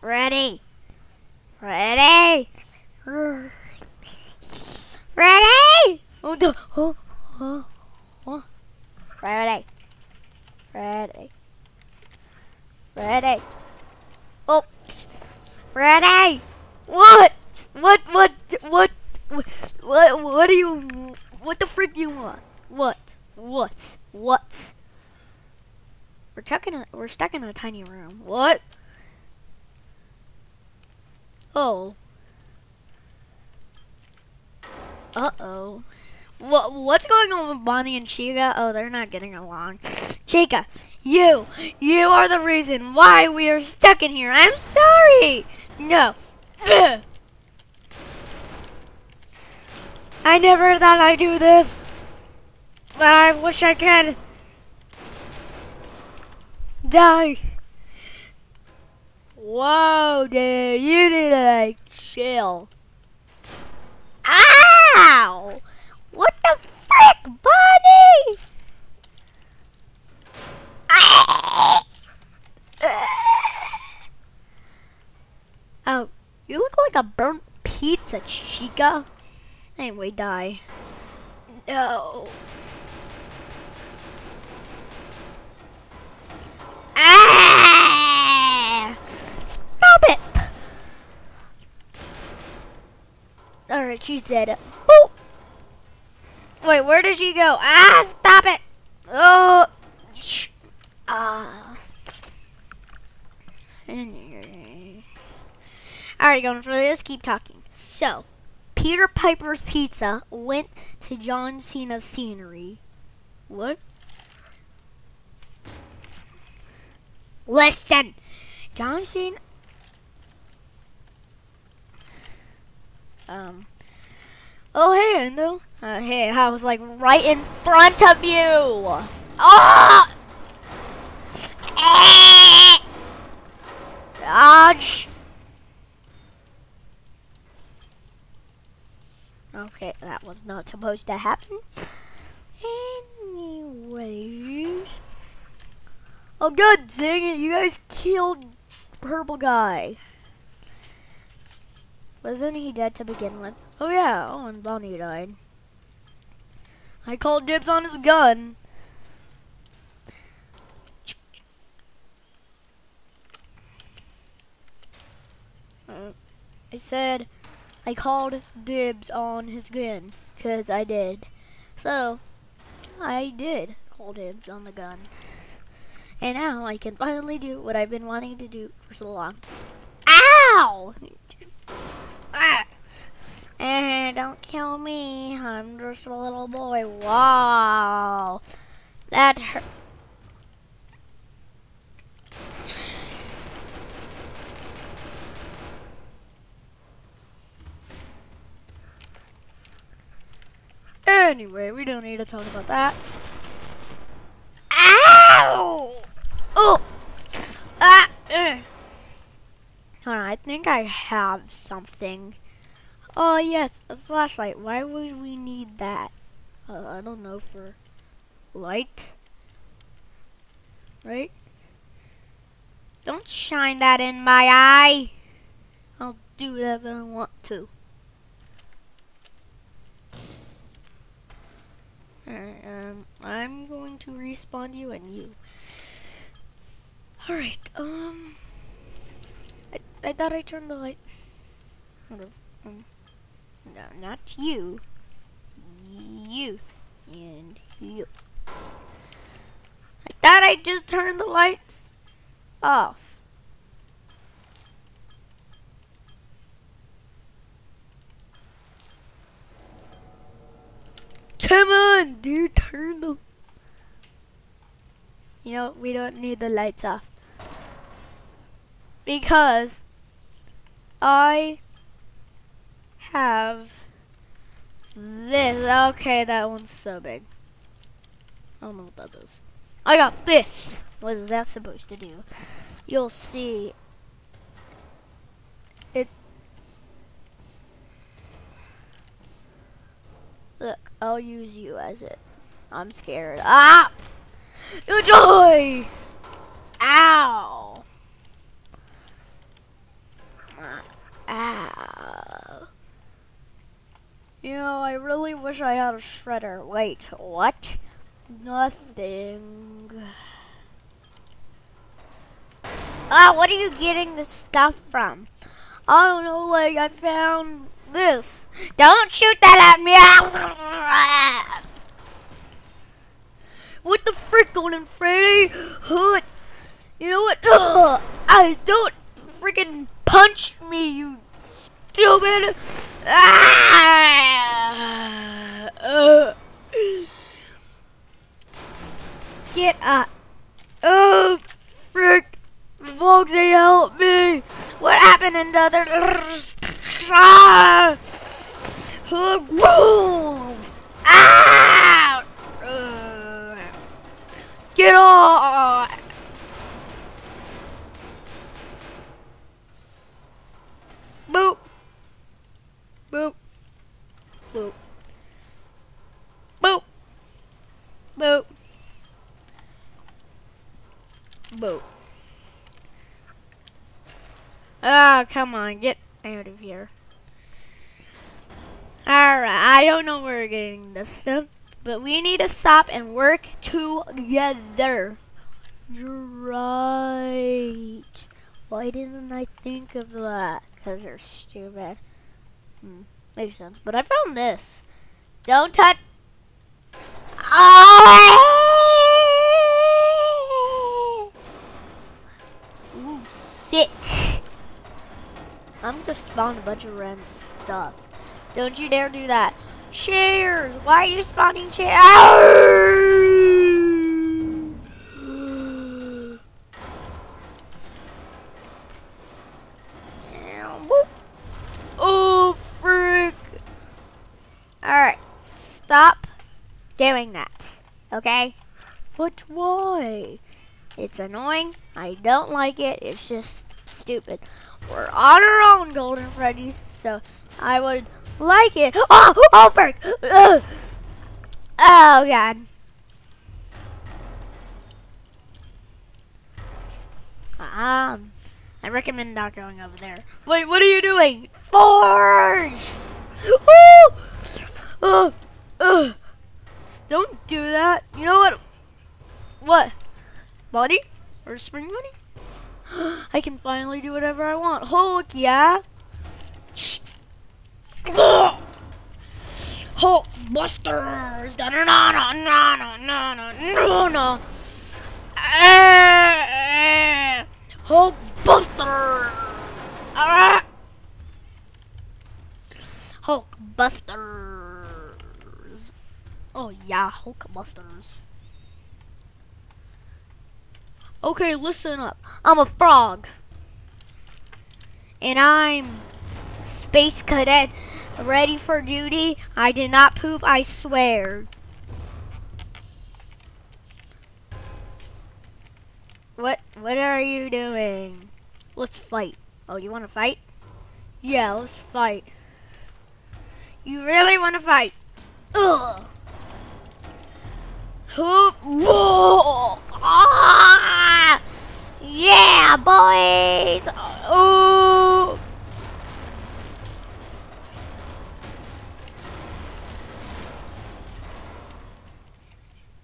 Ready. Ready. Ready. Oh, no. oh, oh, oh. Ready. Ready. Ready. Oh. Ready. What? What? What? What? What? What do you? What the frick you want? What? What? What? We're stuck in a we're stuck in a tiny room. What? Oh. Uh oh. What what's going on with Bonnie and Chica? Oh, they're not getting along. Chica, you you are the reason why we are stuck in here. I'm sorry. No. I never thought I'd do this. But I wish I could die. Whoa, dude, you need to like chill. Ow! What the frick, Bonnie? Oh, you look like a burnt pizza, Chica. Anyway, die. No. Ah! Stop it! Alright, she's dead. Boop! Wait, where did she go? Ah, stop it! Oh! Ah. Alright, going for this, keep talking. So, Peter Piper's Pizza went to John Cena's scenery. What? Listen! John Cena. Um. Oh, hey, Endo. Uh, hey, I was like right in front of you! Ah! Dodge! Okay, that was not supposed to happen. Anyways. Oh god dang it, you guys killed Purple Guy. Wasn't he dead to begin with? Oh yeah, oh and Bonnie died. I called dibs on his gun. Uh, I said I called dibs on his gun, because I did. So, I did call dibs on the gun. And now I can finally do what I've been wanting to do for so long. Ow! Don't kill me, I'm just a little boy. Wow! That hurt. Anyway, we don't need to talk about that. Ow! Oh! Ah! Uh. Hold on, I think I have something. Oh, yes, a flashlight. Why would we need that? Uh, I don't know, for light? Right? Don't shine that in my eye. I'll do whatever I want to. Alright, um, I'm going to respawn you and you. Alright, um, I, I thought I turned the light. Hold on. Um, no, not you. You. And you. I thought I just turned the lights off. Come on, dude, turn the... You know, we don't need the lights off. Because I have this. Okay, that one's so big. I don't know what that is. I got this. What is that supposed to do? You'll see. It. Look, I'll use you as it. I'm scared. Ah! You joy! Ow! You know, I really wish I had a shredder. Wait, what? Nothing. Ah, what are you getting this stuff from? I don't know, like, I found this. Don't shoot that at me! What the frick, Golden Freddy? You know what? I don't freaking punch me, you stupid! Ah! Uh. Get up! Oh, frick! Foxy, help me! What happened in the other? Ah! Boom! Ah! Get off! Boop. Boop. Boop. Boop. Boop. Boop. Ah, come on, get out of here. Alright, I don't know where we're getting this stuff, but we need to stop and work together. You're right. Why didn't I think of that? Because they're stupid. Hmm, makes sense. But I found this. Don't touch. Oh! Ooh. I'm gonna spawn a bunch of random stuff. Don't you dare do that. Chairs! Why are you spawning chairs? Oh. Alright, stop doing that, okay? But why? It's annoying. I don't like it. It's just stupid. We're on our own, Golden Freddy, so I would like it. Oh, oh, frick! Ugh. Oh, God. Um, I recommend not going over there. Wait, what are you doing? Forge! Oh! Uh, uh. Don't do that. You know what? What? Bunny? Or spring bunny? I can finally do whatever I want. Hulk, yeah? Hulk Busters! Da na na na na na na na na na Hulk Buster! Hulk Busters! Oh yeah, Hulk Busters. Okay, listen up. I'm a frog. And I'm Space Cadet ready for duty. I did not poop, I swear. What what are you doing? Let's fight. Oh, you want to fight? Yeah, let's fight. You really want to fight? Ugh. Whoa. Ah! Yeah, boys. Oh.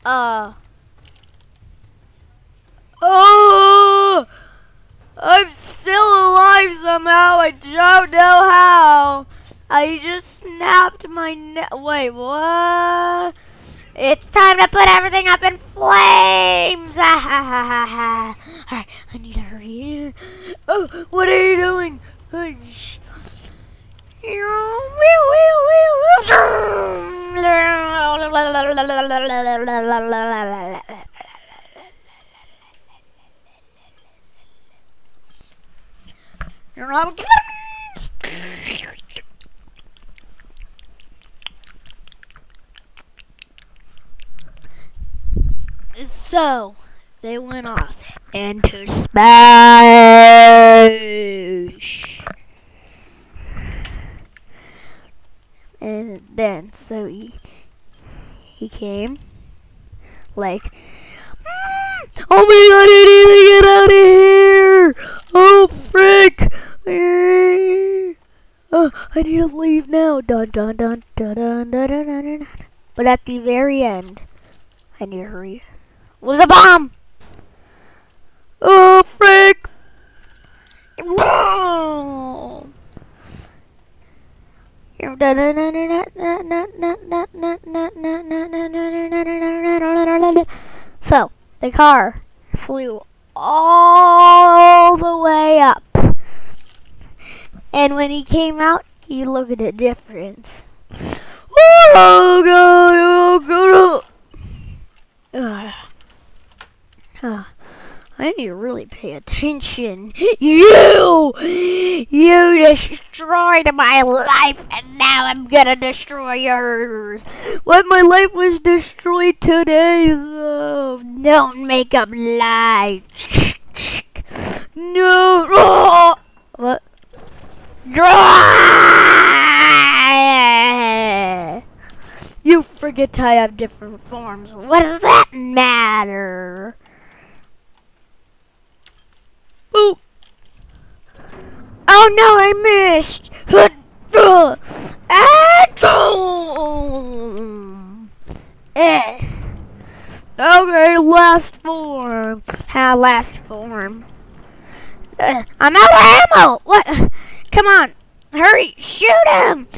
Uh. Oh! I'm still alive somehow. I don't know how. I just snapped my neck. Wait, what? It's time to put everything up in flames. Alright, I need to hurry. Oh, what are you doing? Oh, shh. So, they went off into space. And then, so he, he came, like, "Mm, oh my god, I need to get out of here! Oh, frick! Uh, I need to leave now. Dun dun dun dun dun dun dun dun. dun. But at the very end, I need to hurry. Was a bomb. Oh frick! So, the car flew all the way up. And when he came out, he looked at different. Oh god, oh god. Oh. Uh, I need to really pay attention. You! You destroyed my life, and now I'm gonna destroy yours. What my life was destroyed today, though. Don't make up lies. No! Oh! What? Dry! You forget I have different forms. What does that matter? Ooh. Oh no, I missed! Eh. Okay, last form. Ha, last form. Uh, I'm out of ammo! What? Come on! Hurry! Shoot him!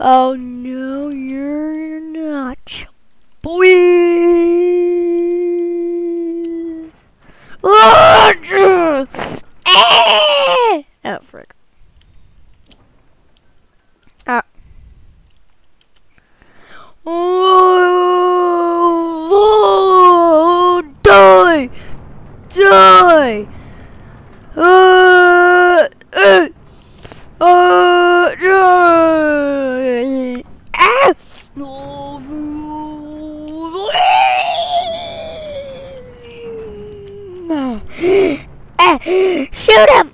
Oh no, you're not. Please! Oh, frick. Ah. Oh, die! Die! Uh, uh, uh, die! Ah! Ah, shoot him!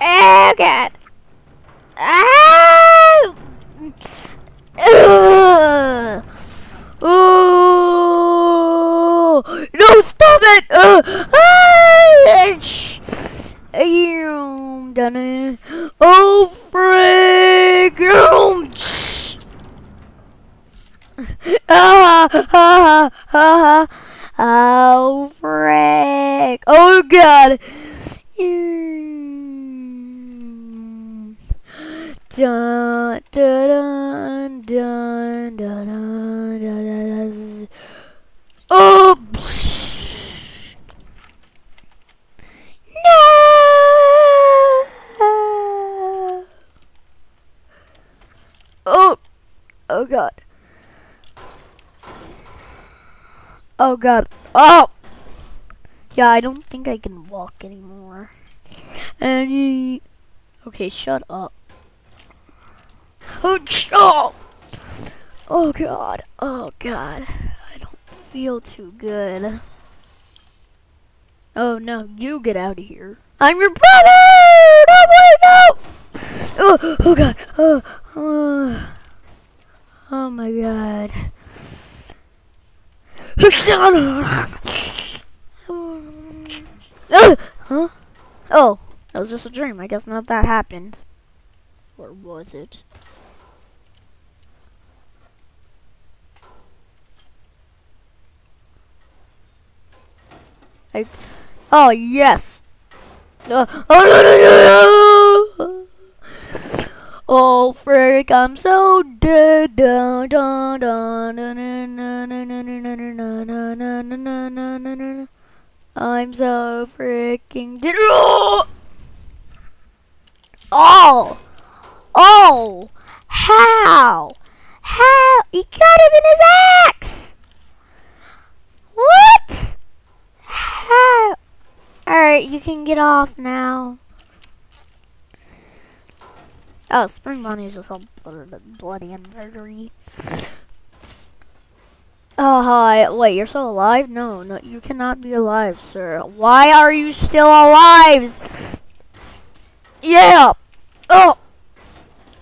Oh god! Ah! Ugh. Oh! No, stop it! Uh, ah! Shh. You done it. Oh, frick! Oh, shh. Ah, ah, ah, oh, frick! Oh, God! Mm. Dun, dun, dun, dun, dun, dun, dun. Oh! No! Oh! Oh god. Oh god. Oh! Yeah, I don't think I can walk anymore. Any. Okay, shut up. Oh, oh! Oh god. Oh god. I don't feel too good. Oh no, you get out of here. I'm your brother! No, wait, no! Oh, oh god. Oh, oh. oh my god. Uh, huh? Oh, that was just a dream. I guess not that happened. Or was it? I, oh, yes. Uh, oh, no, no, no, no. Oh, frick, I'm so dead. I'm so freaking dead. Oh! Oh! Oh! How? How? He got him in his axe! What? Alright, you can get off now. Oh, Spring Bonnie is just all bloody and murdery. Oh, hi. Wait, you're still alive? No, no, you cannot be alive, sir. Why are you still alive? Yeah! Oh!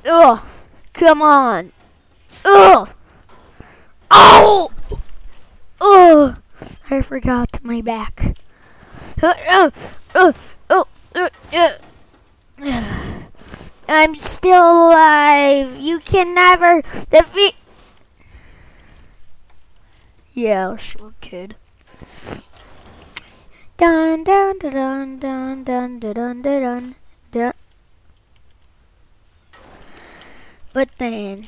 Ugh! Come on! Ugh! Oh! Ugh! I forgot my back. Uh, uh, uh, uh, uh, uh. I'm still alive. You can never defeat. Yeah, sure, kid. Dun dun dun dun dun dun dun dun dun. But then,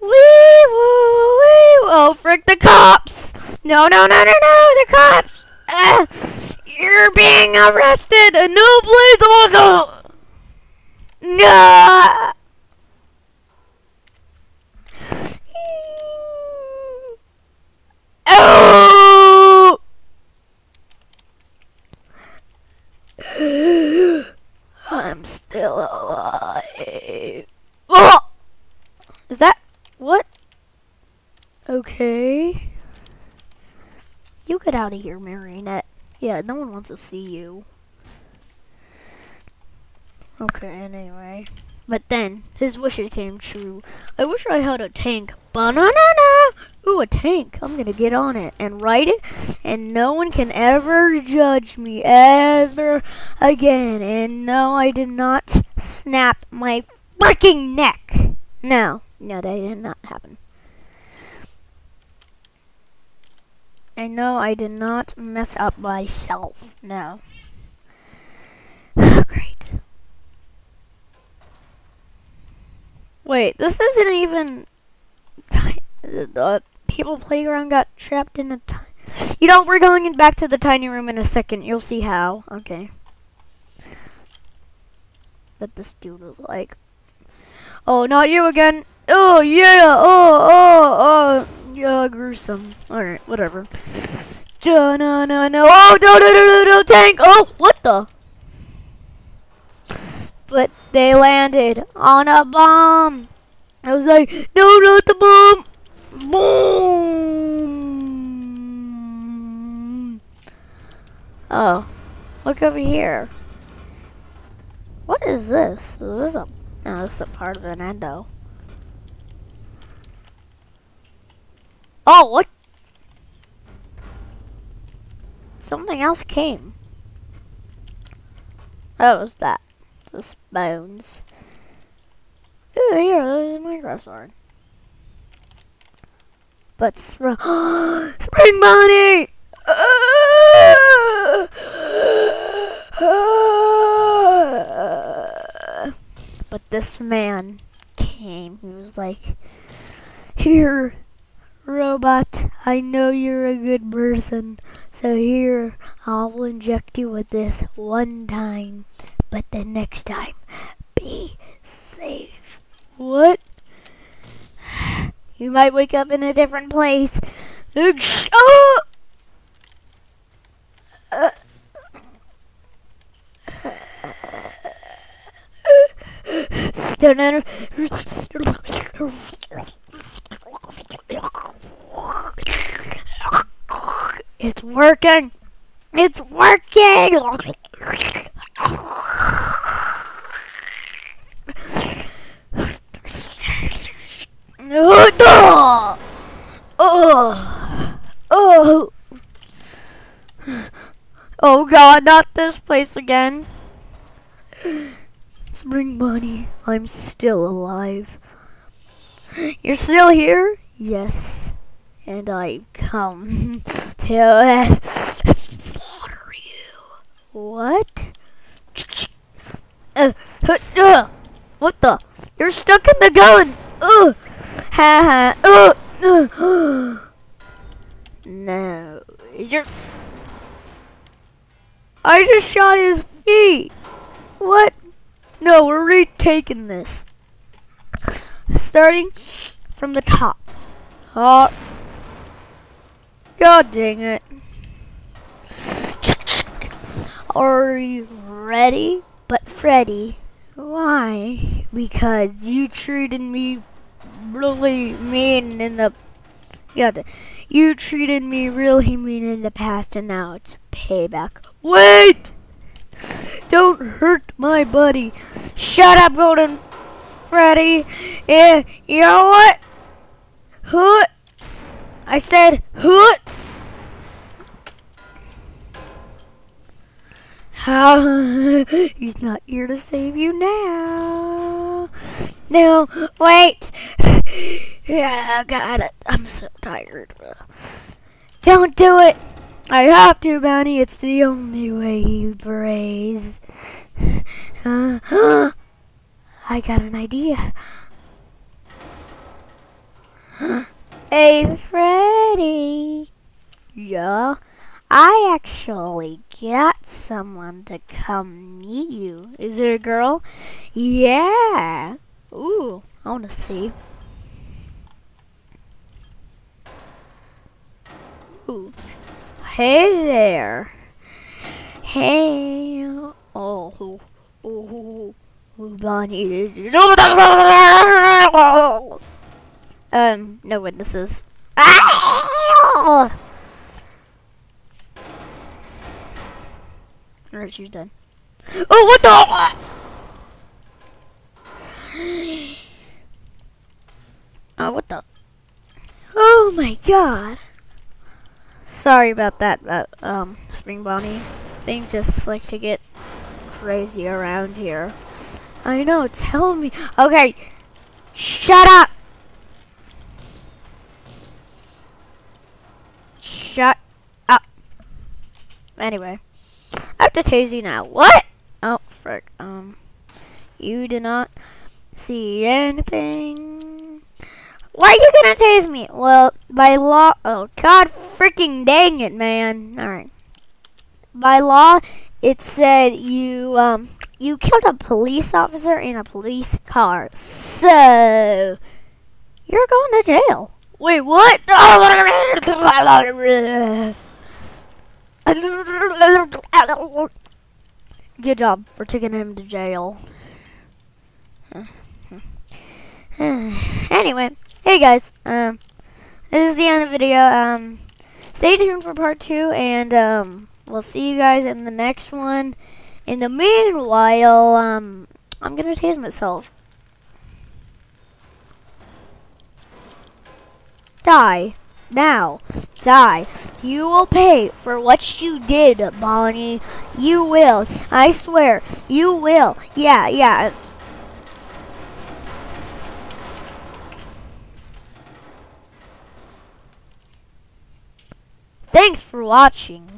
wee woo wee oh frick the cops! No no no no no the cops! Uh, you're being arrested! No please also. No. Oh! I'm still alive. Oh! Is that what? Okay. You get out of here, Marionette. Yeah, no one wants to see you. Okay, anyway. But then, his wishes came true. I wish I had a tank. Banana! Ooh, a tank. I'm gonna get on it and ride it, and no one can ever judge me ever again. And no, I did not snap my freaking neck. No, no, that did not happen. And know I did not mess up myself. No. Great. Wait, this isn't even. The people playground got trapped in a. Ti you know, we're going back to the tiny room in a second. You'll see how. Okay. But this dude is like, "Oh, not you again! Oh yeah! Oh oh oh! Yeah, gruesome. All right, whatever." No no no no! Oh no no no no no! Tank! Oh, what the? but they landed on a bomb. I was like, no, not the bomb. Boom. Oh, look over here. What is this? This is this a, no, this is a part of an endo. Oh, what? Something else came. Oh, was that? The bones. Ooh, here, there's a Minecraft sword. But spring, spring bunny! but this man came. He was like, "Here, robot. I know you're a good person, so here I'll inject you with this one time." but the next time, be safe. What? You might wake up in a different place. Oh! Uh. It's working! It's working! Oh, oh, oh, oh God, not this place again. Spring Bunny, I'm still alive. You're still here? Yes. And I come to slaughter you. What? Uh, uh, what the? You're stuck in the gun! Ha ha! No. Is your... I just shot his feet! What? No, we're retaking this. Starting from the top. Oh. God dang it. Are you ready? But Freddy, why? Because you treated me really mean in the yeah, you treated me really mean in the past and now it's payback. Wait! Don't hurt my buddy. Shut up, Golden Freddy. Yeah, you know what? Hoot. I said hoot. He's not here to save you now. No, wait. Yeah, I got it. I'm so tired. Don't do it. I have to, Bounty. It's the only way you praise. Uh, I got an idea. hey, Freddy. Yeah? I actually got someone to come meet you. Is it a girl? Yeah. Ooh, I want to see. Ooh. Hey there. Hey. Oh. Oh. Bonnie. Um, no witnesses. Ah! Alright, she's done. Oh, what the? Oh, what the? Oh my god. Sorry about that, but, um, Spring Bonnie. Things just like to get crazy around here. I know, tell me. Okay, shut up! Shut up. Anyway. Have to tase you now. What? Oh, frick. Um, you did not see anything. Why are you gonna tase me? Well, by law. Oh, God freaking dang it, man. Alright. By law, it said you, um, you killed a police officer in a police car. So, you're going to jail. Wait, what? Good job. We're taking him to jail. anyway, hey guys. Um, this is the end of the video. Um, stay tuned for part two, and um, we'll see you guys in the next one. In the meanwhile, um, I'm gonna tase myself. Die. Now, die. You will pay for what you did, Bonnie. You will. I swear. You will. Yeah, yeah. Thanks for watching.